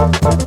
Thank